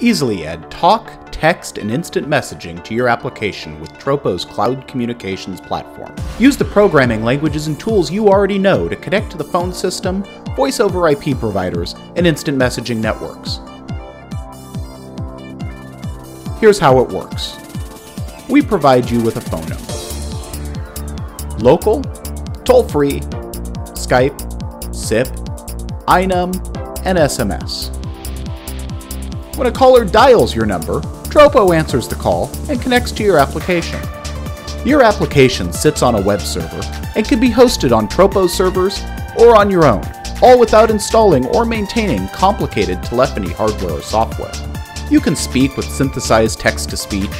Easily add talk, text, and instant messaging to your application with Tropo's cloud communications platform. Use the programming languages and tools you already know to connect to the phone system, voice over IP providers, and instant messaging networks. Here's how it works. We provide you with a phone number. Local, toll-free, Skype, SIP, iNum, and SMS. When a caller dials your number, Tropo answers the call and connects to your application. Your application sits on a web server and can be hosted on Tropo servers or on your own, all without installing or maintaining complicated telephony hardware or software. You can speak with synthesized text to speech,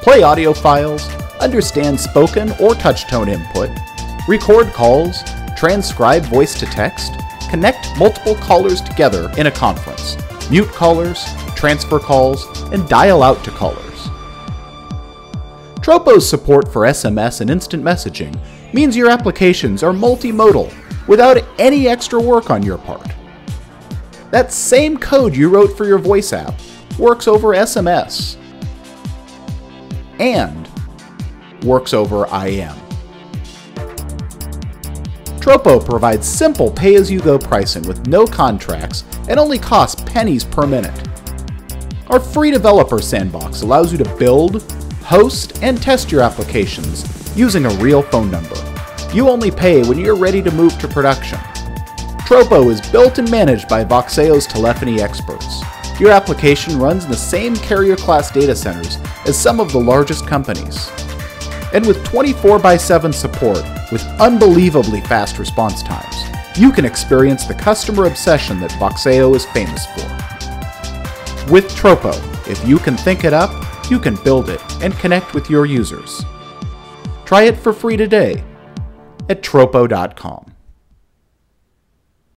play audio files, understand spoken or touch tone input, record calls, transcribe voice to text, connect multiple callers together in a conference, mute callers, transfer calls, and dial out to callers. Tropo's support for SMS and instant messaging means your applications are multimodal without any extra work on your part. That same code you wrote for your voice app works over SMS and works over IM. Tropo provides simple pay-as-you-go pricing with no contracts and only costs pennies per minute. Our free developer sandbox allows you to build, host, and test your applications using a real phone number. You only pay when you're ready to move to production. Tropo is built and managed by Voxeo's telephony experts. Your application runs in the same carrier class data centers as some of the largest companies. And with 24 x 7 support with unbelievably fast response times, you can experience the customer obsession that Voxeo is famous for. With Tropo, if you can think it up, you can build it and connect with your users. Try it for free today at tropo.com.